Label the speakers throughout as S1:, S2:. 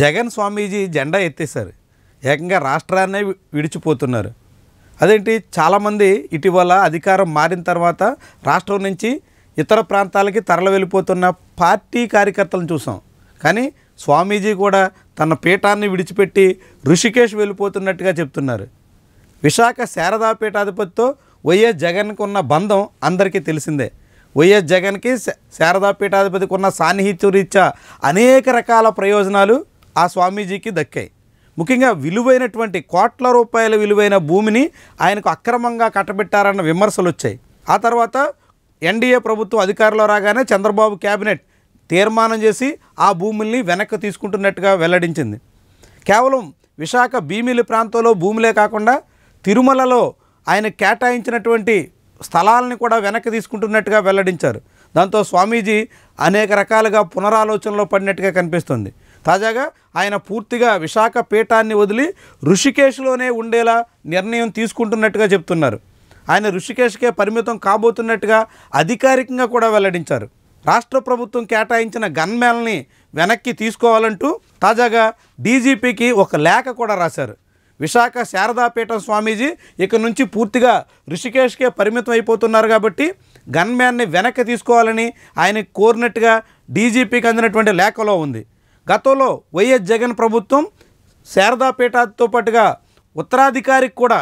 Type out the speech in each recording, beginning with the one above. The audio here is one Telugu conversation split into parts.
S1: జగన్ స్వామీజీ జెండా ఎత్తేసారు ఏకంగా రాష్ట్రాన్నే విడిచిపోతున్నారు. అదేంటి? చాలామంది ఇటీవల అధికారం మారిన తర్వాత రాష్ట్రం నుంచి ఇతర ప్రాంతాలకి తరల వెళ్ళిపోతున్న పార్టీ కార్యకర్తలను చూసాం. కానీ స్వామీజీ కూడా తన పీఠాన్ని విడిచిపెట్టి ఋషికేశ్ వెళ్ళిపోతున్నట్టుగా చెప్తున్నారు. విశాఖ శారదా పీఠాధిపతితో వైఎస్ జగన్కు ఉన్న బంధం అందరికీ తెలిసిందే. వైఎస్ జగన్కి శ- శారదాపీఠాధిపతికి ఉన్న సాన్నిహిత్య రీత్యా అనేక రకాల ప్రయోజనాలు ఆ స్వామీజీకి దక్కాయి. ముఖ్యంగా విలువైనటువంటి కోట్ల రూపాయల విలువైన భూమిని ఆయనకు అక్రమంగా కట్టబెట్టారన్న విమర్శలు వచ్చాయి ఆ తర్వాత ఎన్డీఏ ప్రభుత్వం అధికారంలో రాగానే చంద్రబాబు కేబినెట్ తీర్మానం చేసి ఆ భూముల్ని వెనక్కి తీసుకుంటున్నట్టుగా వెల్లడించింది. కేవలం విశాఖ భీమిలి ప్రాంతంలో భూములే కాకుండా తిరుమలలో ఆయన కేటాయించినటువంటి స్థలాలని కూడా వెనక్కి తీసుకుంటున్నట్టుగా వెల్లడించారు. దాంతో స్వామీజీ అనేక రకాలుగా పునరాలోచనలో పడినట్టుగా కనిపిస్తుంది. తాజాగా ఆయన పూర్తిగా విశాఖపీఠాన్ని వదిలి ఋషికేశ్లోనే ఉండేలా నిర్ణయం తీసుకుంటున్నట్టుగా చెప్తున్నారు. ఆయన ఋషికేశ్కే పరిమితం కాబోతున్నట్టుగా అధికారికంగా కూడా వెల్లడించారు. రాష్ట్ర ప్రభుత్వం కేటాయించిన గన్మేల్ని వెనక్కి తీసుకోవాలంటూ తాజాగా డీజీపీకి ఒక లేఖ కూడా రాశారు. విశాఖ శారదాపీఠం స్వామీజీ ఇక నుంచి పూర్తిగా ఋషికేశ్కే పరిమితం అయిపోతున్నారు కాబట్టి గన్మ్యాన్ని వెనక్కి తీసుకోవాలని ఆయన కోరినట్టుగా డీజీపీకి అందినటువంటి లేఖలో ఉంది. గతంలో వైఎస్ జగన్ ప్రభుత్వం శారదాపీఠతో పాటుగా ఉత్తరాధికారికి కూడా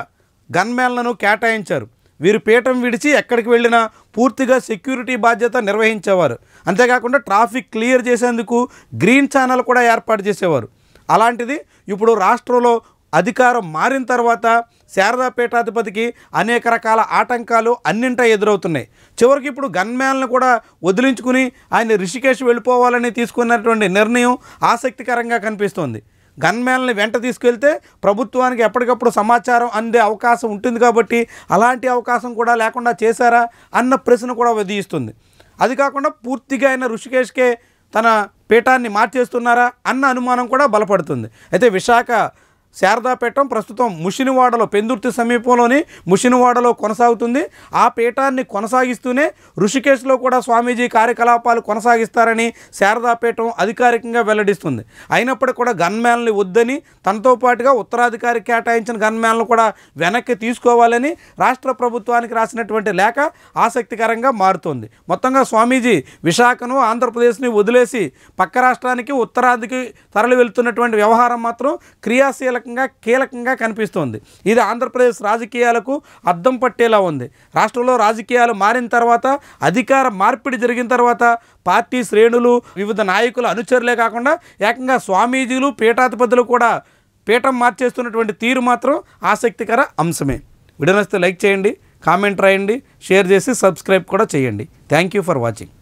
S1: గన్మ్యాన్లను కేటాయించారు. వీరు పీఠం విడిచి ఎక్కడికి వెళ్ళినా పూర్తిగా సెక్యూరిటీ బాధ్యత నిర్వహించేవారు. అంతేకాకుండా ట్రాఫిక్ క్లియర్ చేసేందుకు గ్రీన్ ఛానల్ కూడా ఏర్పాటు చేసేవారు. అలాంటిది ఇప్పుడు రాష్ట్రంలో అధికారం మారిన తర్వాత శారదా పీఠాధిపతికి అనేక రకాల ఆటంకాలు అన్నింటా ఎదురవుతున్నాయి. చివరికి ఇప్పుడు గన్మ్యాన్లను కూడా వదిలించుకుని ఆయన రిషికేష్ వెళ్ళిపోవాలని తీసుకున్నటువంటి నిర్ణయం ఆసక్తికరంగా కనిపిస్తోంది. గన్మ్యాన్ని వెంట తీసుకెళ్తే ప్రభుత్వానికి ఎప్పటికప్పుడు సమాచారం అందే అవకాశం ఉంటుంది కాబట్టి అలాంటి అవకాశం కూడా లేకుండా చేశారా అన్న ప్రశ్న కూడా విధిస్తుంది అది కాకుండా పూర్తిగా ఆయన ఋషికేష్కే తన పీఠాన్ని మార్చేస్తున్నారా అన్న అనుమానం కూడా బలపడుతుంది. అయితే విశాఖ శారదాపీఠం ప్రస్తుతం ముషినివాడలో పెందుర్తి సమీపంలోని ముషినివాడలో కొనసాగుతుంది. ఆ పీఠాన్ని కొనసాగిస్తూనే ఋషికేశ్లో కూడా స్వామీజీ కార్యకలాపాలు కొనసాగిస్తారని శారదాపీఠం అధికారికంగా వెల్లడిస్తుంది. అయినప్పటికీ కూడా గన్మ్యాన్లు వద్దని తనతో పాటుగా ఉత్తరాధికారి కేటాయించిన గన్మ్యాన్లు కూడా వెనక్కి తీసుకోవాలని రాష్ట్ర ప్రభుత్వానికి రాసినటువంటి లేఖ ఆసక్తికరంగా మారుతోంది. మొత్తంగా స్వామీజీ విశాఖను ఆంధ్రప్రదేశ్ని వదిలేసి పక్క రాష్ట్రానికి ఉత్తరాదికి తరలి వెళ్తున్నటువంటి వ్యవహారం మాత్రం క్రియాశీల కీలకంగా కనిపిస్తోంది. ఇది ఆంధ్రప్రదేశ్ రాజకీయాలకు అద్దం పట్టేలా ఉంది. రాష్ట్రంలో రాజకీయాలు మారిన తర్వాత అధికార మార్పిడి జరిగిన తర్వాత పార్టీ శ్రేణులు వివిధ నాయకుల అనుచరులే కాకుండా ఏకంగా స్వామీజీలు పీఠాధిపతులు కూడా పీఠం మార్చేస్తున్నటువంటి తీరు మాత్రం ఆసక్తికర అంశమే. వీడియో లైక్ చేయండి కామెంట్ రాయండి షేర్ చేసి సబ్స్క్రైబ్ కూడా చేయండి. Thank you for watching